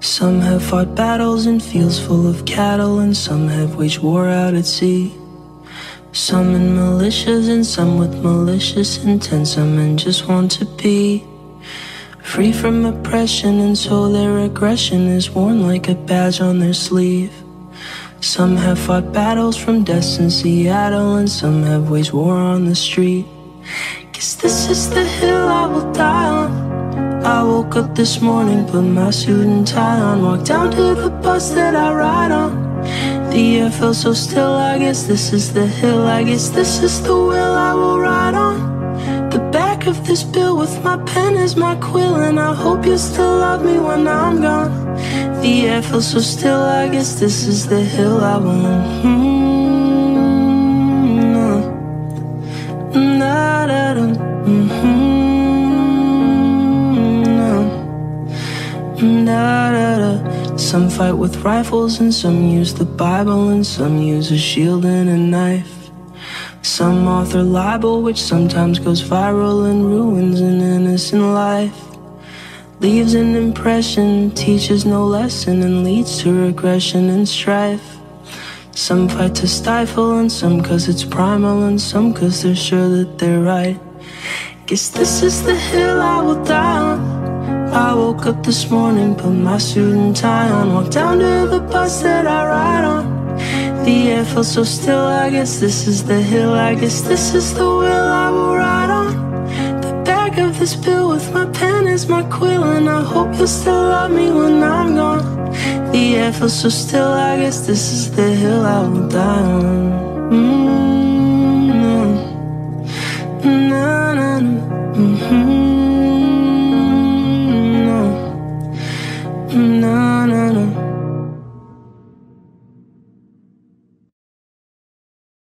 Some have fought battles in fields full of cattle, and some have waged war out at sea. Some in militias and some with malicious intent, some men just want to be free from oppression, and so their aggression is worn like a badge on their sleeve. Some have fought battles from deaths in Seattle, and some have waged war on the street. Guess this is the hill I will die on. Woke up this morning, put my suit and tie on, walked down to the bus that I ride on. The air felt so still, I guess this is the hill, I guess this is the wheel I will ride on. The back of this bill with my pen is my quill, and I hope you still love me when I'm gone. The air feels so still, I guess this is the hill I want. Mm-hmm. Da, da, Some fight with rifles, and some use the Bible, and some use a shield and a knife. Some author libel, which sometimes goes viral and ruins an innocent life. Leaves an impression, teaches no lesson, and leads to regression and strife. Some fight to stifle, and some cause it's primal, and some cause they're sure that they're right. Guess this is the hill I will die on woke up this morning, put my suit and tie on, walked down to the bus that I ride on. The air felt so still, I guess this is the hill, I guess this is the wheel I will ride on. The back of this bill with my pen is my quill, and I hope you'll still love me when I'm gone. The air feels so still, I guess this is the hill I will die on. Mm -hmm. Na -na -na. Mm -hmm.